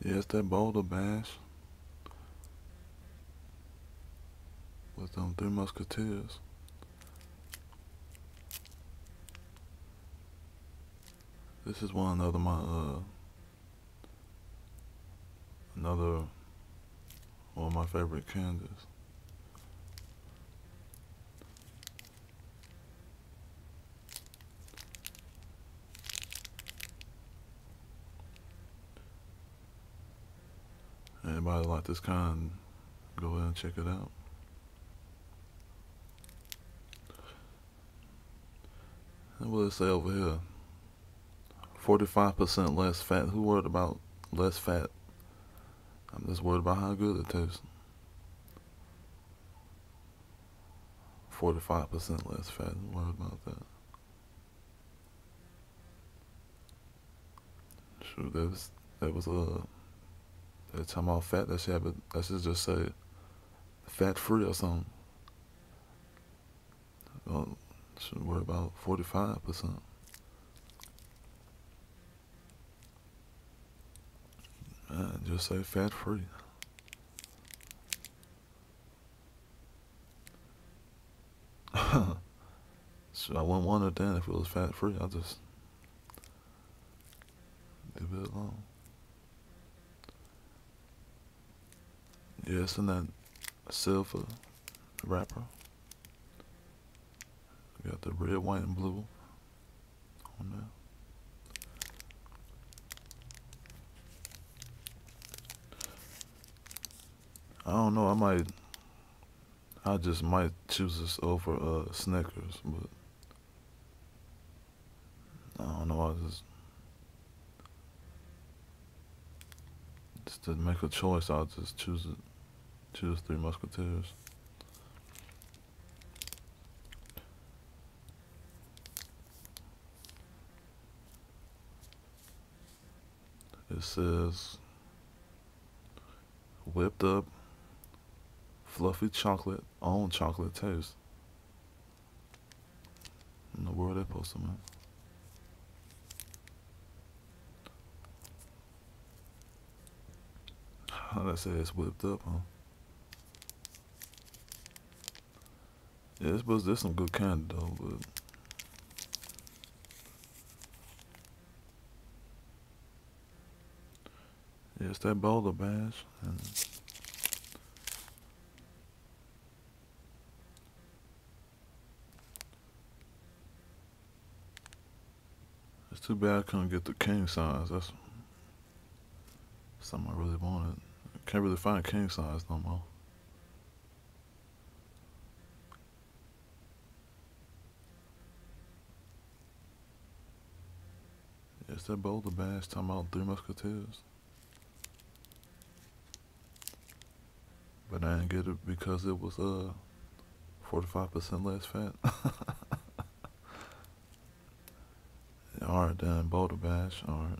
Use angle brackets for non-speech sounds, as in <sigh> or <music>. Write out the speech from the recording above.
It's that Boulder Bash with them Three Musketeers. This is one of my uh another one of my favorite candies. Anybody like this kind, go ahead and check it out. And what does it say over here? 45% less fat. Who worried about less fat? I'm just worried about how good it tastes. 45% less fat. Worried about that? Shoot, that was, that was, uh, Every time I'm fat, that shit, but that should just say fat free or something. Well, should worry about 45%. Man, just say fat free. <laughs> so I wouldn't want it then if it was fat free. I'll just leave it alone. Yes, and that silver wrapper. Got the red, white, and blue on there. I don't know. I might. I just might choose this over uh, Snickers, but I don't know. I just just to make a choice. I'll just choose it. Choose Three Musketeers. It says whipped up fluffy chocolate on chocolate taste. In the world they posted, man. How that say it's whipped up, huh? Yeah, this was this some good candy though, but yeah, it's that Boulder Bash and it's too bad I couldn't get the king size. That's something I really wanted. Can't really find king size no more. It's that Boulder Bash talking about Three Musketeers. But I didn't get it because it was uh 45% less fat. <laughs> Alright then, Boulder Bash. Alright.